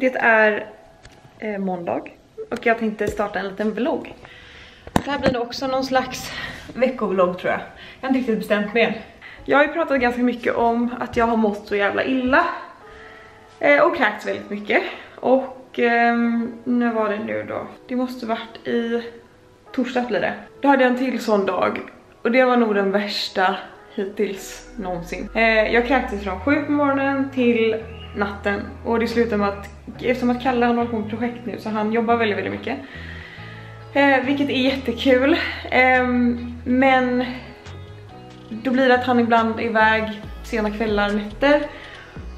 Det är eh, måndag och jag tänkte starta en liten vlogg. Det här blir nog också någon slags veckovlogg tror jag. Jag har inte riktigt bestämt mig än. Jag har ju pratat ganska mycket om att jag har mått så jävla illa. Eh, och kräkts väldigt mycket. Och eh, när var det nu då? Det måste varit i torsdag blir det. Då hade jag en till sån dag. Och det var nog den värsta hittills någonsin. Eh, jag kräktes från sju på morgonen till natten och det slutar med att eftersom att Kalle har håller på med projekt nu så han jobbar väldigt väldigt mycket. Eh, vilket är jättekul. Eh, men då blir det att han ibland är iväg sena kvällar, nätter.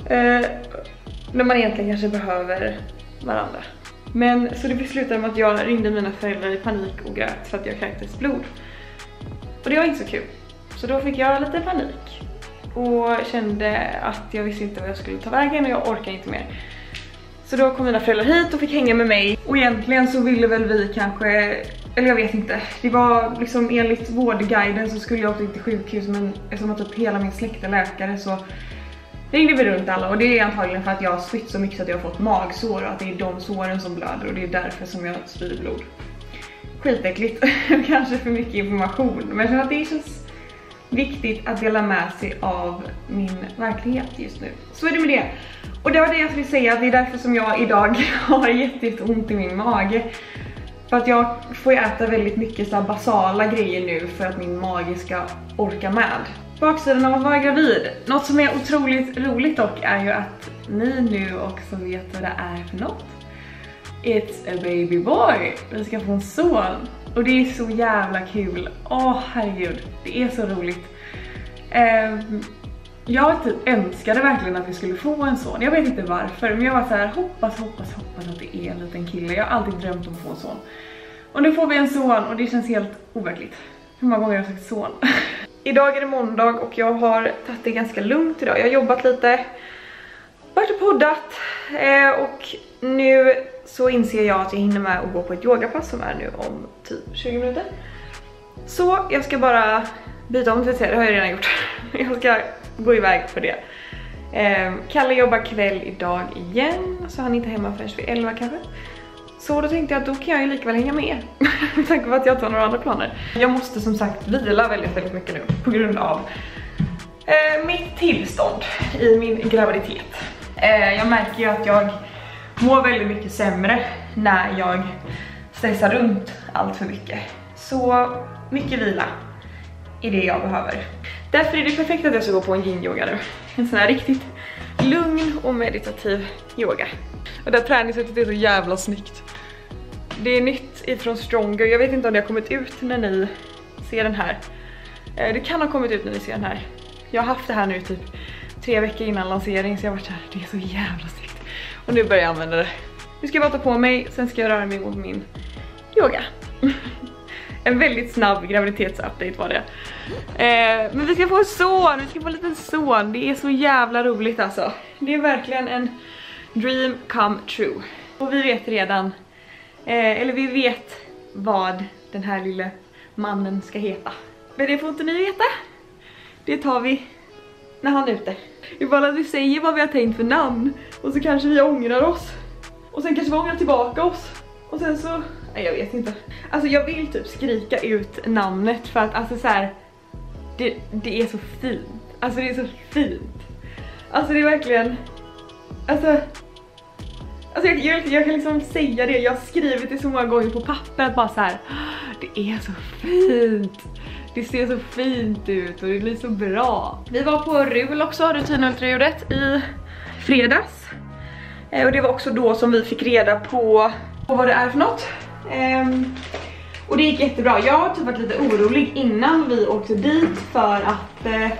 Eh, när man egentligen kanske behöver varandra. Men så det slutade med att jag ringde mina föräldrar i panik och grät för att jag kräktes blod. Och det var inte så kul. Så då fick jag lite panik. Och kände att jag visste inte vad jag skulle ta vägen och jag orkar inte mer. Så då kom mina föräldrar hit och fick hänga med mig. Och egentligen så ville väl vi kanske, eller jag vet inte. Det var liksom enligt vårdguiden så skulle jag åka till sjukhus men eftersom att typ hela min släkt är läkare så ringde vi runt alla och det är antagligen för att jag har spytt så mycket så att jag har fått magsår och att det är de såren som blöder och det är därför som jag spyr blod. Skitäckligt, kanske för mycket information men jag känner att det känns viktigt att dela med sig av min verklighet just nu. Så är det med det. Och det var det jag skulle säga, det är därför som jag idag har jätteont i min mage. För att jag får äta väldigt mycket så basala grejer nu för att min mage ska orka med. Baksidan av att vara gravid. Något som är otroligt roligt dock är ju att ni nu också vet vad det är för något. It's a baby boy. Vi ska få en son. Och det är så jävla kul. Åh oh, herregud, det är så roligt. Um, jag typ önskade verkligen att vi skulle få en son. Jag vet inte varför, men jag var så här: hoppas, hoppas, hoppas att det är en liten kille. Jag har alltid drömt om att få en son. Och nu får vi en son och det känns helt overkligt. Hur många gånger har jag sagt son? idag är det måndag och jag har tagit det ganska lugnt idag. Jag har jobbat lite, varit och poddat eh, och nu så inser jag att jag hinner med att gå på ett yogapass som är nu om typ 20 minuter. Så jag ska bara byta om till det har jag redan gjort. Jag ska gå iväg för det. Ehm, Kalle jobbar kväll idag igen så han är inte hemma förrän vid 11 kanske. Så då tänkte jag att då kan jag ju lika väl hänga med. Med tanke på att jag inte har några andra planer. Jag måste som sagt vila väldigt, väldigt mycket nu på grund av eh, mitt tillstånd i min graviditet. Eh, jag märker ju att jag mår väldigt mycket sämre när jag stressar runt allt för mycket. Så mycket vila är det jag behöver. Därför är det perfekt att jag ska gå på en yin-yoga nu. En sån här riktigt lugn och meditativ yoga. Och det här träningssättet är så jävla snyggt. Det är nytt ifrån Stronger, jag vet inte om det har kommit ut när ni ser den här. Eh, det kan ha kommit ut när ni ser den här. Jag har haft det här nu typ tre veckor innan lansering så jag har varit såhär, det är så jävla snyggt. Och nu börjar jag använda det. Nu ska jag bara ta på mig, sen ska jag röra mig mot min yoga. en väldigt snabb graviditetsupdate var det. Eh, men vi ska få en son, vi ska få en liten son. Det är så jävla roligt alltså. Det är verkligen en dream come true. Och vi vet redan, eh, eller vi vet vad den här lilla mannen ska heta. Men det får inte ni veta. Det tar vi när han är ute. Ifall att vi säger vad vi har tänkt för namn och så kanske vi ångrar oss. Och sen kanske vi ångrar tillbaka oss. Och sen så, nej jag vet inte. Alltså jag vill typ skrika ut namnet för att alltså så här, det, det är så fint. Alltså det är så fint. Alltså det är verkligen, alltså Alltså jag, jag, jag, kan liksom säga det, jag har skrivit det så många gånger på papper bara så här. Ah, det är så fint! Det ser så fint ut och det blir så bra. Vi var på RUL också, rutinultraljudet, i fredags. Eh, och det var också då som vi fick reda på, på vad det är för något. Ehm, och det gick jättebra. Jag har typ varit lite orolig innan vi åkte dit för att... Eh,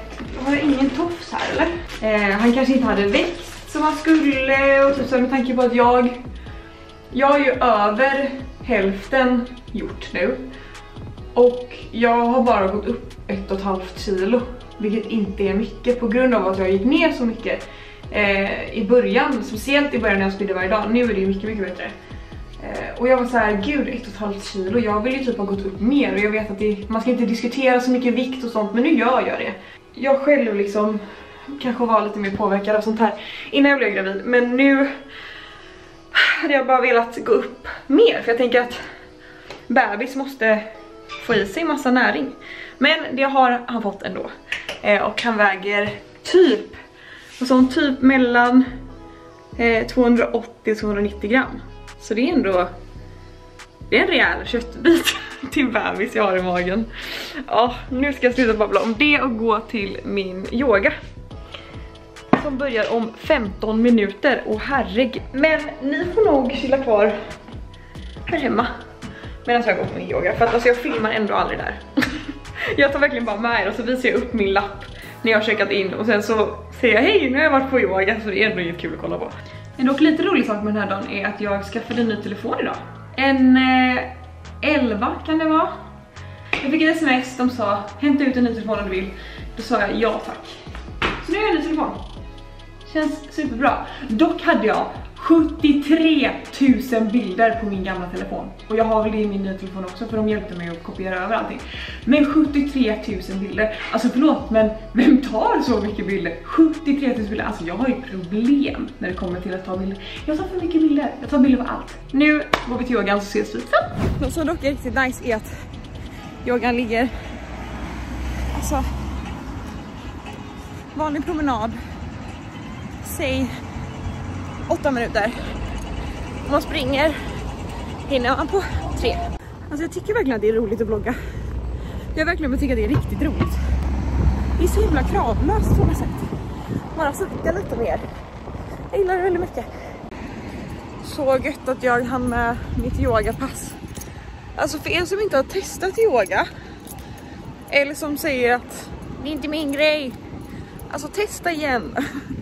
har jag ingen tofs här eller? Eh, han kanske inte hade växt som han skulle och typ så med tanke på att jag... Jag har ju över hälften gjort nu. Och jag har bara gått upp ett och ett halvt kilo. Vilket inte är mycket på grund av att jag gick ner så mycket eh, i början. Speciellt i början när jag spydde varje dag. Nu är det mycket, mycket bättre. Eh, och jag var så här, gud ett och ett halvt kilo, jag vill ju typ ha gått upp mer och jag vet att det, man ska inte diskutera så mycket vikt och sånt men nu gör jag det. Jag själv liksom kanske var lite mer påverkad av sånt här innan jag blev gravid men nu hade jag bara velat gå upp mer för jag tänker att bebis måste få i sig massa näring. Men det har han fått ändå. Eh, och han väger typ, alltså typ mellan eh, 280-290 gram. Så det är ändå, det är en rejäl köttbit till bebis jag har i magen. Ja, nu ska jag sluta babbla om det och gå till min yoga. Som börjar om 15 minuter, och herregud. Men ni får nog chilla kvar här hemma medan jag går på min yoga. För att alltså jag filmar ändå aldrig där. jag tar verkligen bara med er och så visar jag upp min lapp när jag har checkat in och sen så säger jag hej nu har jag varit på yoga så det är ändå jättekul att kolla på. En dock lite rolig sak med den här dagen är att jag skaffade en ny telefon idag. En eh, 11 kan det vara. Jag fick ett sms, de sa hämta ut en ny telefon om du vill. Då sa jag ja tack. Så nu har jag en ny telefon. Känns superbra. Dock hade jag 73 000 bilder på min gamla telefon. Och jag har väl det i min nya telefon också för de hjälpte mig att kopiera över allting. Men 73 000 bilder, alltså förlåt men vem tar så mycket bilder? 73 000 bilder, alltså jag har ju problem när det kommer till att ta bilder. Jag tar för mycket bilder, jag tar bilder på allt. Nu går vi till yogan så ses vi sen. Något som dock är riktigt nice är att yogan ligger, alltså vanlig promenad, säg åtta minuter. Om man springer hinner man på tre. Alltså jag tycker verkligen att det är roligt att vlogga. Jag verkligen tycker att det är riktigt roligt. Det är så himla kravlöst på något sätt. Bara sucka lite mer. Jag gillar det väldigt mycket. Så gött att jag hann med mitt yogapass. Alltså för er som inte har testat yoga eller som säger att det är inte min grej. Alltså testa igen.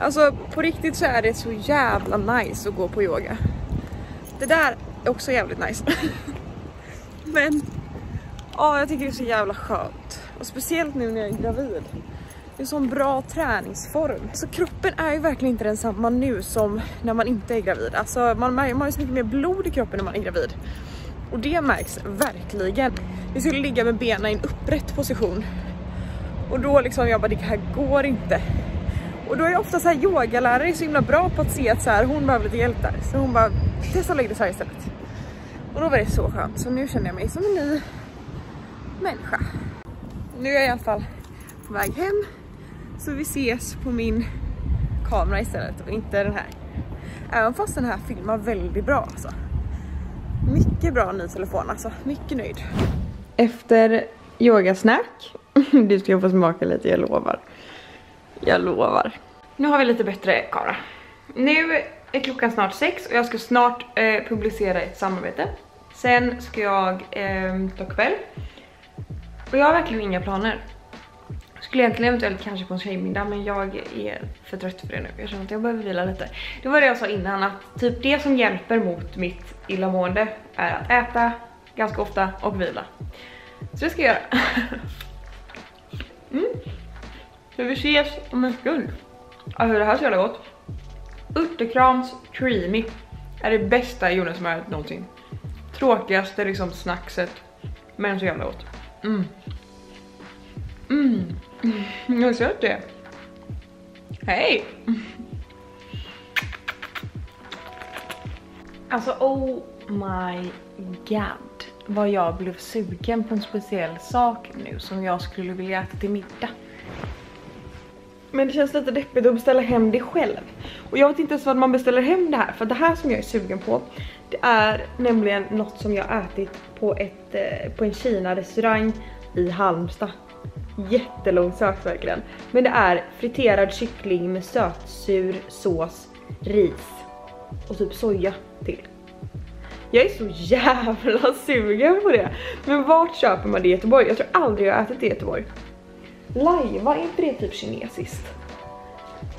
Alltså på riktigt så är det så jävla nice att gå på yoga. Det där är också jävligt nice. Men ja, jag tycker det är så jävla skönt. Och speciellt nu när jag är gravid. Det är sån bra träningsform. Så kroppen är ju verkligen inte densamma nu som när man inte är gravid. Alltså man, man har ju så mycket mer blod i kroppen när man är gravid. Och det märks verkligen. Vi skulle ligga med benen i en upprätt position. Och då liksom jag bara det här går inte. Och då är ofta så här yogalärare så himla bra på att se att så här, hon behöver lite hjälp där. Så hon bara, testa att lägga dig så här istället. Och då var det så skönt. Så nu känner jag mig som en ny människa. Nu är jag i alla fall på väg hem. Så vi ses på min kamera istället och inte den här. Även fast den här filmar väldigt bra alltså. Mycket bra ny telefon alltså, mycket nöjd. Efter yogasnack, du ska få smaka lite jag lovar. Jag lovar. Nu har vi lite bättre kamera. Nu är klockan snart sex och jag ska snart eh, publicera ett samarbete. Sen ska jag eh, ta kväll. Och jag har verkligen inga planer. Skulle egentligen eventuellt kanske på en tjejmiddag men jag är för trött för det nu. Jag känner att jag behöver vila lite. Det var det jag sa innan att typ det som hjälper mot mitt illamående är att äta ganska ofta och vila. Så det ska jag göra. mm. Så vi ses om en stund. Alltså det här är så jävla gott. Urtekrams creamy är det bästa jordnötssmöret någonsin. Tråkigaste liksom snackset. Men så jävla gott. Mm. Mm. mm. Jag ser sett det. Hej! Alltså oh my god vad jag blev sugen på en speciell sak nu som jag skulle vilja äta till middag. Men det känns lite deppigt att beställa hem det själv. Och jag vet inte ens vad man beställer hem det här. För det här som jag är sugen på. Det är nämligen något som jag ätit på, ett, eh, på en Kina-restaurang i Halmstad. Jättelångsökt verkligen. Men det är friterad kyckling med sötsur sås, ris och typ soja till. Jag är så jävla sugen på det. Men vart köper man det i Göteborg? Jag tror aldrig jag har ätit det i Göteborg. Lajva, är inte det typ kinesiskt?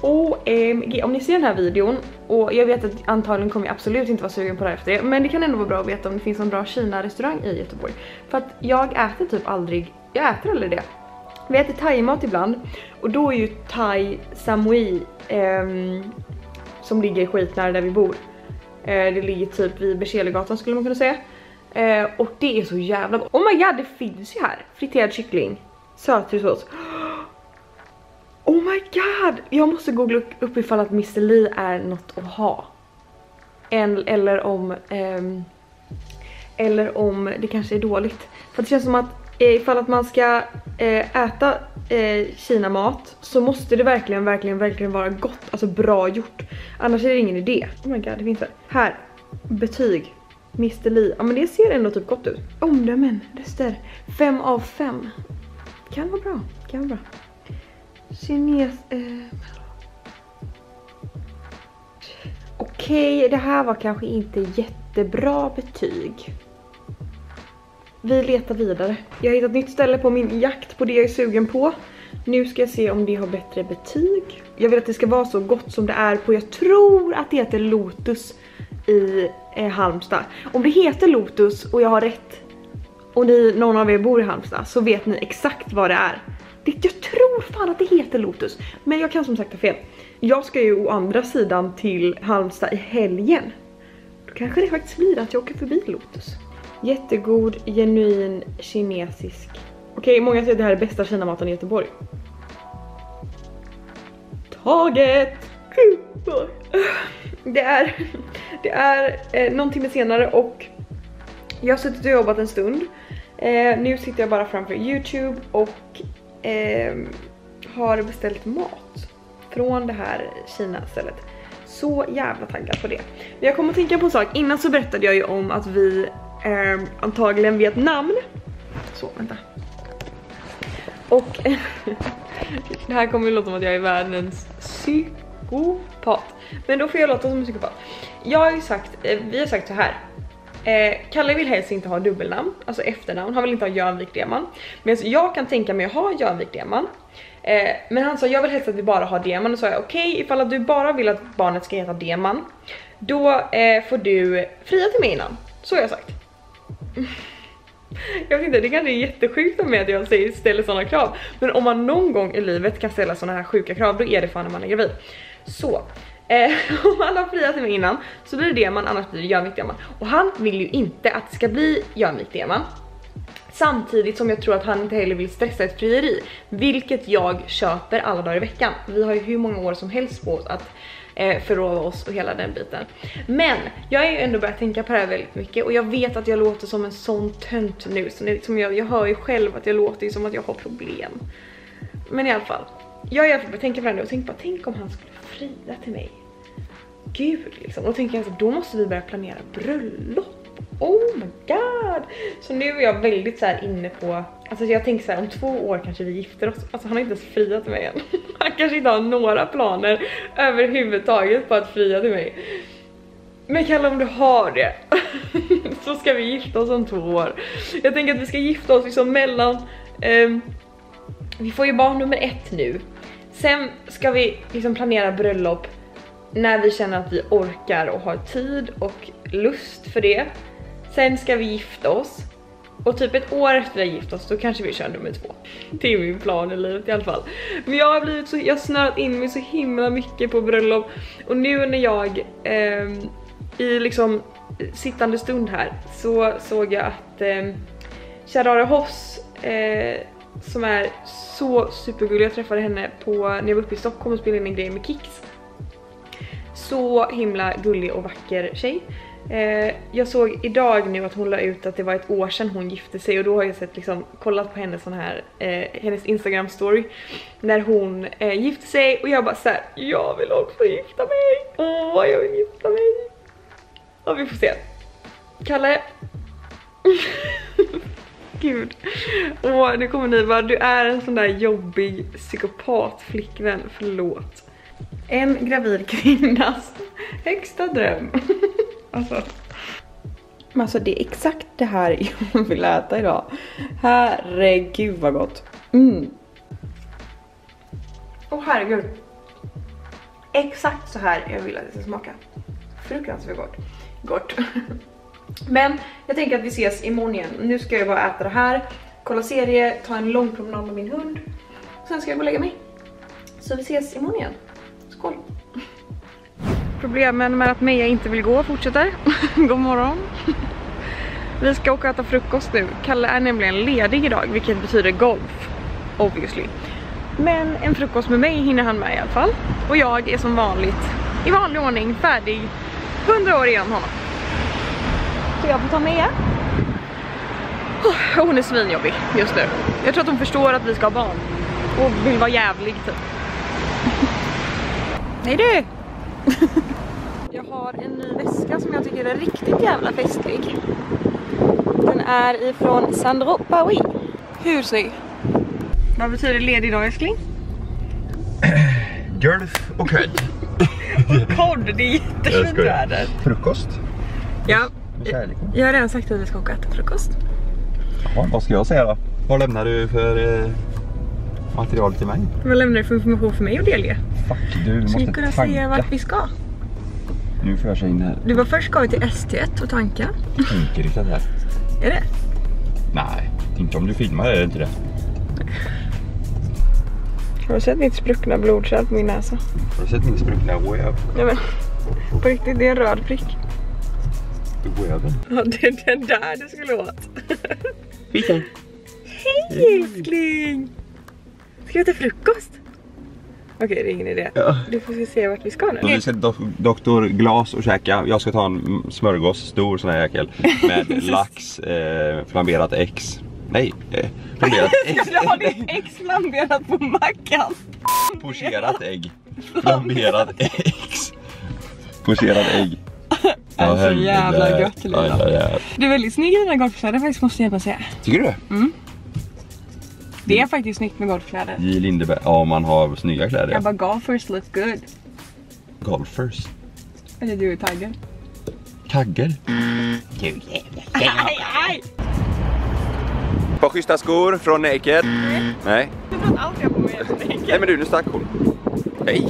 OMG, om ni ser den här videon och jag vet att antagligen kommer jag absolut inte vara sugen på det efter det men det kan ändå vara bra att veta om det finns en bra Kina-restaurang i Göteborg. För att jag äter typ aldrig, jag äter aldrig det. Vi äter thaimat ibland och då är ju thai samui ehm, som ligger skitnära där vi bor. Eh, det ligger typ vid Berzeligatan skulle man kunna säga. Eh, och det är så jävla gott. Oh my god det finns ju här, friterad kyckling söthussås. Oh my god! Jag måste googla upp ifall att Mr. Lee är något att ha. eller om um, eller om det kanske är dåligt. För det känns som att eh, ifall att man ska eh, äta eh, Kina-mat så måste det verkligen, verkligen, verkligen vara gott, alltså bra gjort. Annars är det ingen idé. Oh my god, det finns det. Här, betyg. Mr Li. Ja men det ser ändå typ gott ut. Omdömen, röster. 5 av 5. Kan vara bra, kan vara bra. Kines... Eh, Okej, okay, det här var kanske inte jättebra betyg. Vi letar vidare. Jag har hittat ett nytt ställe på min jakt på det jag är sugen på. Nu ska jag se om det har bättre betyg. Jag vill att det ska vara så gott som det är på, jag tror att det heter Lotus i eh, Halmstad. Om det heter Lotus och jag har rätt och ni, någon av er bor i Halmstad så vet ni exakt vad det är. Det, jag tror fan att det heter Lotus, men jag kan som sagt ha fel. Jag ska ju å andra sidan till Halmstad i helgen. Då kanske det faktiskt blir att jag åker förbi Lotus. Jättegod, genuin, kinesisk. Okej, okay, många säger att det här är bästa kinamaten i Göteborg. Taget! Det är, det är eh, någon timme senare och jag har suttit och jobbat en stund. Eh, nu sitter jag bara framför Youtube och eh, har beställt mat från det här Kina-stället. Så jävla taggad på det. Men jag kommer att tänka på en sak, innan så berättade jag ju om att vi eh, antagligen vet namn. Så, vänta. Och det här kommer ju låta som att jag är världens psykopat. Men då får jag låta som en psykopat. Jag har ju sagt, eh, vi har sagt så här. Eh, Kalle vill helst inte ha dubbelnamn, alltså efternamn. Han vill inte ha Jönvik Deman. Men jag kan tänka mig att ha Jönvik Deman. Eh, men han sa jag vill helst att vi bara har Deman och sa jag okej okay, ifall att du bara vill att barnet ska heta Deman då eh, får du fria till mig innan. Så har jag sagt. Jag vet inte, det kanske är jättesjukt av mig att jag säger, ställer sådana krav. Men om man någon gång i livet kan ställa sådana här sjuka krav, då är det fan när man är gravid. Så, eh, om han har friat till mig innan så blir det diamant, man, annars blir det Jönvik Deman. Och han vill ju inte att det ska bli Jönvik Deman. Samtidigt som jag tror att han inte heller vill stressa ett frieri. Vilket jag köper alla dagar i veckan. Vi har ju hur många år som helst på oss att eh, förrova oss och hela den biten. Men jag har ju ändå börjat tänka på det här väldigt mycket och jag vet att jag låter som en sån tönt nu. Så nu som jag, jag hör ju själv att jag låter som att jag har problem. Men i alla fall, jag har i alla fall börjat tänka på det här nu och tänkt bara tänk om han skulle fria till mig. Gud liksom. Och då tänker jag så då måste vi börja planera bröllop. Oh my god! Så nu är jag väldigt så inne på, alltså jag tänker så här, om två år kanske vi gifter oss. Alltså han har inte ens friat till mig än. Han kanske inte har några planer överhuvudtaget på att fria till mig. Men Kalle om du har det så ska vi gifta oss om två år. Jag tänker att vi ska gifta oss liksom mellan, eh, vi får ju barn nummer ett nu. Sen ska vi liksom planera bröllop när vi känner att vi orkar och har tid och lust för det. Sen ska vi gifta oss. Och typ ett år efter vi har gift oss då kanske vi kör nummer två. Det är min plan i livet i alla fall. Men jag har blivit så, jag har snöat in mig så himla mycket på bröllop. Och nu när jag eh, i liksom sittande stund här så såg jag att eh, Sharara Hoss eh, som är så supergullig, jag träffade henne på, när jag var uppe i Stockholm och spelade in en grej med Kicks. Så himla gullig och vacker tjej. Eh, jag såg idag nu att hon la ut att det var ett år sedan hon gifte sig och då har jag sett liksom, kollat på hennes sån här, eh, hennes instagram story när hon eh, gifte sig och jag bara såhär, jag vill också gifta mig, åh jag vill gifta mig. Och vi får se. Kalle. Gud. Åh, nu kommer ni bara, du är en sån där jobbig psykopat flickvän, förlåt. En gravid kvinnas högsta dröm. Alltså. Alltså det är exakt det här jag vill äta idag. Herregud vad gott. Mm. Åh oh, herregud. Exakt så här jag vill att det ska smaka. Fruktansvärt gott. Gott. Men jag tänker att vi ses imorgon igen. Nu ska jag bara äta det här, kolla serie, ta en lång promenad med min hund. Sen ska jag gå och lägga mig. Så vi ses imorgon igen. Skål! Problemen med att Meja inte vill gå fortsätter. God morgon. Vi ska åka och äta frukost nu. Kalle är nämligen ledig idag, vilket betyder golf. Obviously. Men en frukost med mig hinner han med i alla fall. Och jag är som vanligt, i vanlig ordning, färdig 100 år innan honom. Så jag får ta med. Oh, hon är svinjobbig just nu. Jag tror att hon förstår att vi ska ha barn. Och vill vara jävlig typ. Nej du! jag har en ny väska som jag tycker är riktigt jävla festlig. Den är ifrån Sandro Paui. Hur snygg? Vad betyder ledig dag älskling? Golf och kväll. Kod, det är jättefint väder. Frukost. Ja, jag har redan sagt att vi ska åka och äta frukost. Ja, vad ska jag säga då? Vad lämnar du för eh, material till mig? Vad lämnar du för information för mig och Delia? Fuck, du vi måste kunna säga vart vi ska? Nu får jag köra in här. Du var först ska vi till ST1 och tanka. Enkelriktat här. Är det? Nej, inte om du filmar är det inte det. Har du sett mitt spruckna blodkärl på min näsa? Har du sett min spruckna röv? Nej men, på riktigt, det är en röd prick. Röven? Ja, det är den där du skulle åt. Vilken? Hej älskling! Ska vi äta frukost? Okej, det är ingen idé. Ja. Du får se vart vi ska nu. Vi ska do- doktor Glas och käka. Jag ska ta en mm, smörgås, stor sån här jäkel. Med lax, eh, flamberat X. Nej, eh, flamberat. Ska du ha ditt ex flamberat på mackan? Pocherat ägg. Flamberat X. Pocherat ägg. Är så jävla gött, Lina. Du är väldigt snygg i dina golfkläder faktiskt måste jag säga. Tycker du? Det är faktiskt snyggt med golfkläder. J Lindeberg, ja man har snygga kläder. Jag bara golfers look good. Golfers. Eller du är Tiger. Tagger. Aj, aj! Ett par schyssta skor från Naked. Nej. Du att allt jag har på mig. Nej men du, nu stack hon. Hej.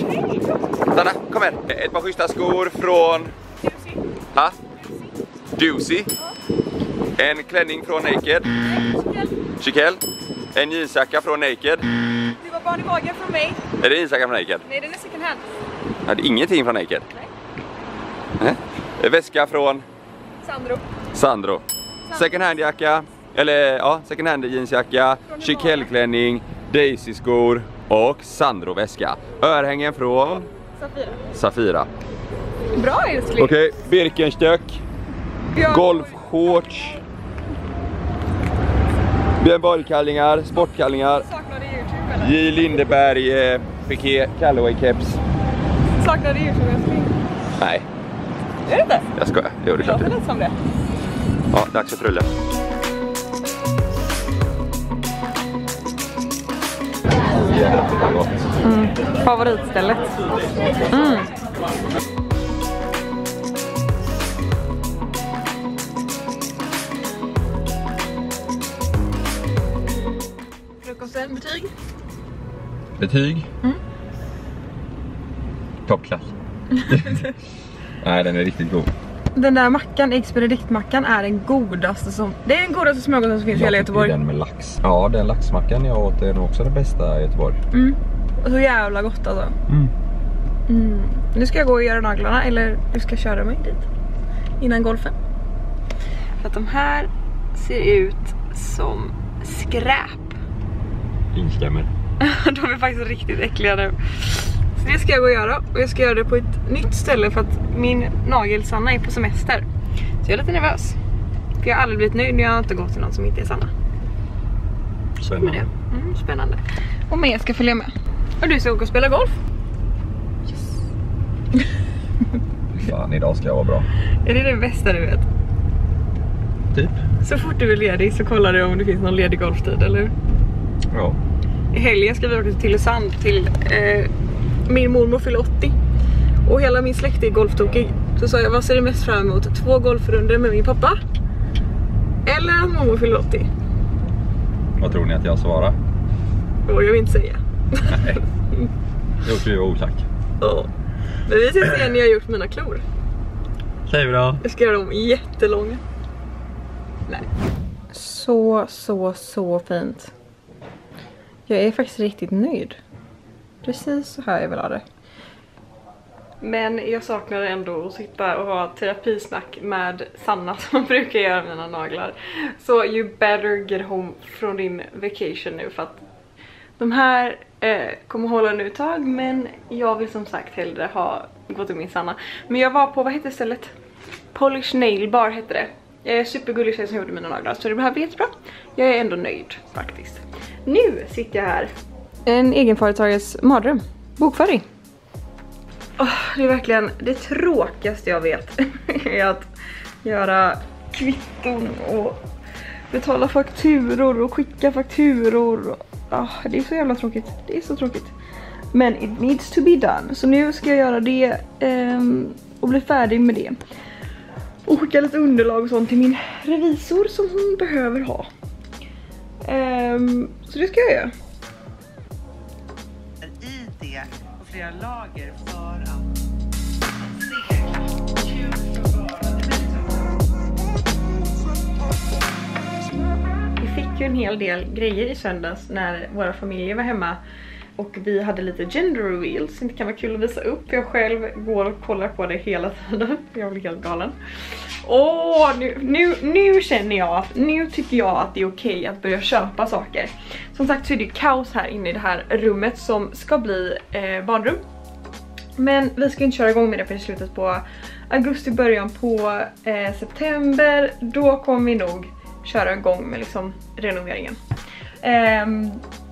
Stanna, kom här. Ett par schyssta skor från... Ha? Doozy. En klänning från Naked. Chiquel. En jeansjacka från Naked. Du var barn i magen från mig. Är det jeansjacka från Naked? Nej, den är second hand. Nej, det är ingenting från Naked. Nej. Väska från Sandro. Sandro. Second hand jacka. Eller ja, second hand jeansjacka. Chiquel-klänning. Daisy-skor. Och Sandro-väska. Örhängen från Safira. Safira. Bra älskling. Okej, Birkenstock. Jag- Golfshorts. Björn Borg-kallingar, sportkallingar. Saknar du Youtube eller? J Lindeberg, eh, piké, Callaway-keps. Saknar du Youtube älskling? Nej, Är det inte? jag skojar. Jo, det är klart låter det. lite som det. Ja, dags att. Jävla gott. Favoritstället. Mm. Betyg? Betyg? Mm. Toppklass. Nej, den är riktigt god. Den där mackan, Eggs Benedict-mackan, är den godaste som... Det är den godaste smörgåsen som finns i hela Göteborg. Den med lax. Ja, den laxmackan jag åt är nog också den bästa i Göteborg. Mm. Så jävla gott alltså. Mm. Mm. Nu ska jag gå och göra naglarna, eller du ska köra mig dit. Innan golfen. För att de här ser ut som skräp. Instämmer. de är faktiskt riktigt äckliga nu. Så det ska jag gå och göra. Och jag ska göra det på ett nytt ställe för att min nagel Sanna är på semester. Så jag är lite nervös. För jag har aldrig blivit nöjd när jag inte gått till någon som inte är Sanna. Spännande. Mm, spännande. Och mer ska följa med. Och du ska åka och spela golf. Fan, idag ska jag vara bra. Är det det bästa du vet? Typ. Så fort du är ledig så kollar du om det finns någon ledig golftid, eller hur? Ja. I helgen ska vi åka till Tylösand till eh, min mormor fyller 80. Och hela min släkt är golftokig. Så sa jag, vad ser du mest fram emot? Två golfrunder med min pappa? Eller att mormor fyller 80? Vad tror ni att jag svarar? Och jag vill inte säga. Nej. Jag tror jag var otack. Ja. Men vi ska se när jag har gjort mina klor. Säg bra. Jag ska göra dem jättelånga. Nej. Så, så, så fint. Jag är faktiskt riktigt nöjd. Precis så här jag vill ha det. Men jag saknar ändå att sitta och ha terapisnack med Sanna som man brukar göra mina naglar. Så you better get home från din vacation nu för att de här eh, kommer hålla nu ett tag men jag vill som sagt hellre ha gå till min Sanna. Men jag var på, vad hette stället? Polish Nail Bar hette det. Jag är supergullig tjej som gjorde mina naglar så det blev jättebra. Jag är ändå nöjd faktiskt. Nu sitter jag här. En egenföretagares mardröm. Bokföring. Oh, det är verkligen det tråkigaste jag vet. är att göra kvitton och betala fakturor och skicka fakturor. Oh, det är så jävla tråkigt. Det är så tråkigt. Men it needs to be done. Så nu ska jag göra det um, och bli färdig med det. Och skicka lite underlag och sånt till min revisor som hon behöver ha. Um, så det ska jag göra. I det på flera lager för att Vi fick ju en hel del grejer i söndags när våra familjer var hemma och vi hade lite gender reveals, det kan vara kul att visa upp. Jag själv går och kollar på det hela tiden, jag blir helt galen. Åh, nu, nu, nu känner jag att, nu tycker jag att det är okej okay att börja köpa saker. Som sagt så är det kaos här inne i det här rummet som ska bli eh, badrum. Men vi ska inte köra igång med det för i slutet på augusti, början på eh, september. Då kommer vi nog köra igång med liksom renoveringen. Eh,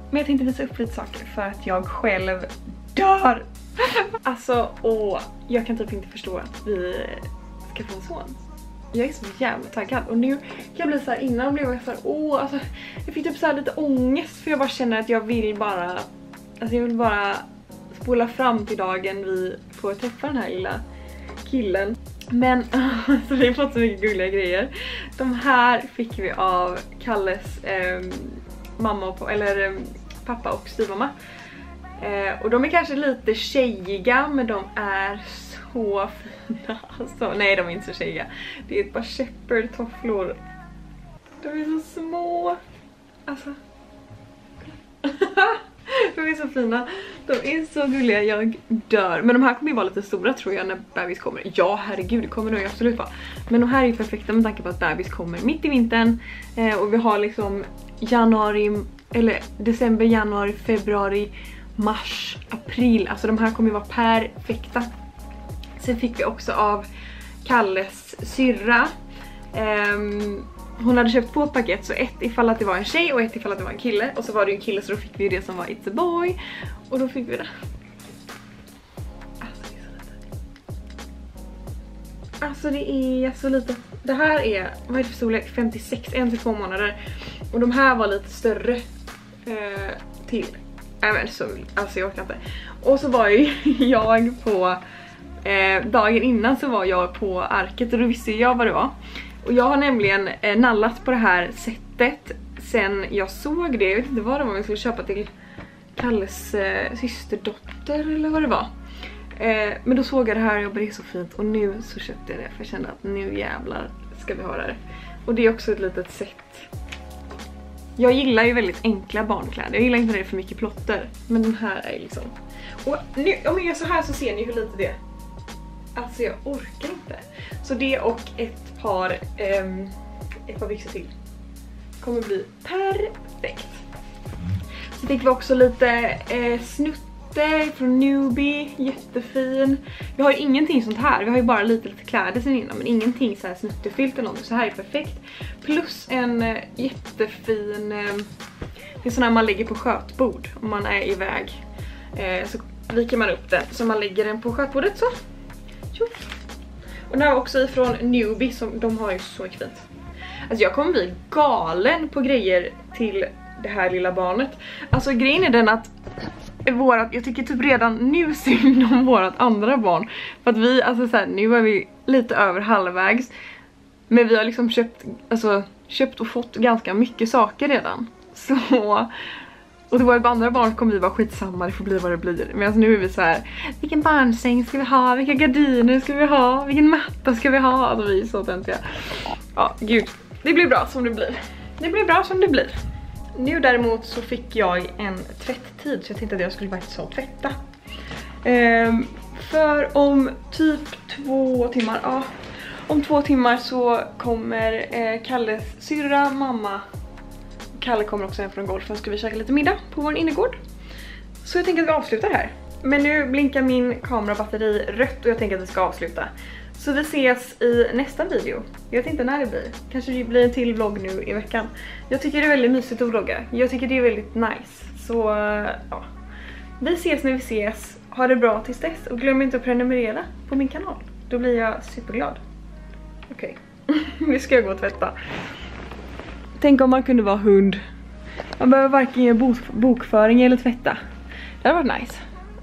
men jag tänkte visa upp lite saker för att jag själv dör. Alltså, åh. jag kan typ inte förstå att vi ska få en son. Jag är så jävla taggad och nu kan jag bli så här, innan blev jag så här, åh, alltså, jag fick typ så lite ångest för jag bara känner att jag vill bara, alltså jag vill bara spola fram till dagen vi får träffa den här lilla killen. Men alltså vi har fått så mycket gulliga grejer. De här fick vi av Kalles eh, mamma och, eller eh, pappa och styvmamma. Eh, och de är kanske lite tjejiga men de är så fina. Alltså, nej de är inte så tjejiga. Det är ett par shepherd tofflor. De är så små. Alltså. de är så fina. De är så gulliga, jag dör. Men de här kommer ju vara lite stora tror jag när bebis kommer. Ja herregud, det kommer de ju absolut vara. Men de här är ju perfekta med tanke på att bebis kommer mitt i vintern. Eh, och vi har liksom januari, eller december, januari, februari, mars, april. Alltså de här kommer ju vara perfekta. Sen fick vi också av Kalles syrra. Um, hon hade köpt två paket, så ett ifall att det var en tjej och ett ifall att det var en kille. Och så var det ju en kille så då fick vi det som var It's a boy. Och då fick vi det. Alltså det är så litet. Alltså det är så litet. Det här är, vad är det för storlek? 56, en till två månader. Och de här var lite större eh, till, även så, alltså jag orkar inte. Och så var ju jag på, eh, dagen innan så var jag på arket och då visste jag vad det var. Och jag har nämligen eh, nallat på det här sättet sen jag såg det, jag vet inte vad det var jag skulle köpa till Kalles eh, systerdotter eller vad det var. Eh, men då såg jag det här och jag bara det är så fint och nu så köpte jag det för jag kände att nu jävlar ska vi ha det här. Och det är också ett litet sätt. Jag gillar ju väldigt enkla barnkläder, jag gillar inte när det är för mycket plotter. Men den här är liksom... Och nu, om jag gör så här så ser ni hur lite det är. Alltså jag orkar inte. Så det och ett par, um, ett par byxor till kommer bli perfekt. Så fick vi också lite eh, snutte från Newbie, jättefin. Vi har ju ingenting sånt här, vi har ju bara lite, lite kläder sen innan men ingenting så här snuttefyllt eller någonting. Så här är perfekt. Plus en eh, jättefin, eh, det är sån här man lägger på skötbord om man är iväg. Eh, så viker man upp den så man lägger den på skötbordet så. Och den här var också ifrån Newbie, som de har ju så mycket fint. Alltså jag kommer bli galen på grejer till det här lilla barnet. Alltså grejen är den att vårat, jag tycker typ redan nu synd om vårat andra barn. För att vi, alltså så här, nu är vi lite över halvvägs. Men vi har liksom köpt, alltså, köpt och fått ganska mycket saker redan. Så och det var ett andra barn kommer vi vara skitsamma, det får bli vad det blir. Men alltså nu är vi så här: vilken barnsäng ska vi ha? Vilka gardiner ska vi ha? Vilken matta ska vi ha? Alltså vi är så töntiga. Ja, gud. Det blir bra som det blir. Det blir bra som det blir. Nu däremot så fick jag en tvätttid så jag tänkte att jag skulle faktiskt ha tvätta. Um, för om typ två timmar, ja. Om två timmar så kommer eh, Kalles syrra, mamma Kalle kommer också hem från golfen ska vi käka lite middag på vår innergård. Så jag tänker att vi avslutar här. Men nu blinkar min kamerabatteri rött och jag tänker att vi ska avsluta. Så vi ses i nästa video. Jag vet inte när det blir. Kanske det blir en till vlogg nu i veckan. Jag tycker det är väldigt mysigt att vlogga. Jag tycker det är väldigt nice. Så ja. Vi ses när vi ses. Ha det bra tills dess och glöm inte att prenumerera på min kanal. Då blir jag superglad. Okej, okay. nu ska jag gå och tvätta. Tänk om man kunde vara hund. Man behöver varken göra bok bokföring eller tvätta. Det hade varit nice.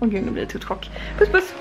Åh gud, nu blir det tutchock. Puss puss!